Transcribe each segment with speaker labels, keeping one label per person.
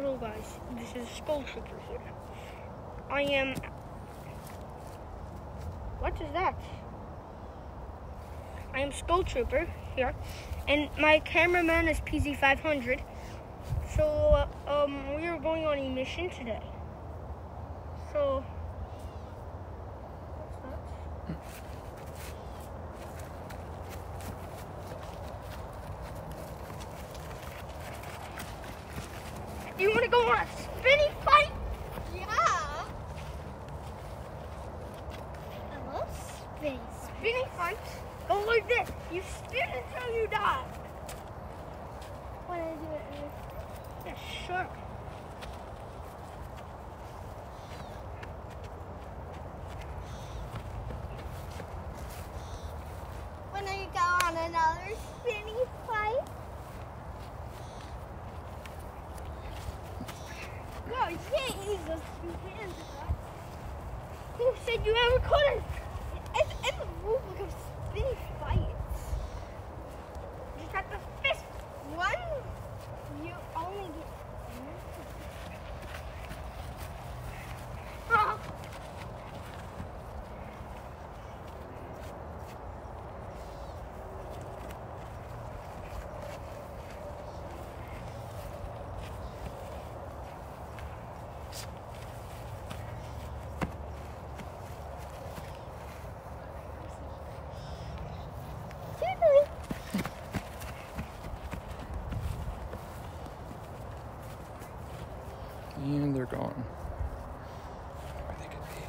Speaker 1: Hello guys, this is Skull Trooper here. I am... What is that? I am Skull Trooper here, and my cameraman is PZ500. So, um, we are going on a mission today. So, what's that? You want to go on a spinny fight?
Speaker 2: Yeah. I love space.
Speaker 1: Spinny fight? Go like this. You spin until you die.
Speaker 2: When I do it,
Speaker 1: Yeah, sure.
Speaker 2: when I go on another spinny fight.
Speaker 1: No, Jesus. Who said you ever couldn't?
Speaker 3: And they're gone. Where they could be.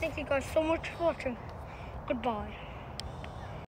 Speaker 1: Thank you guys so much for watching. Goodbye.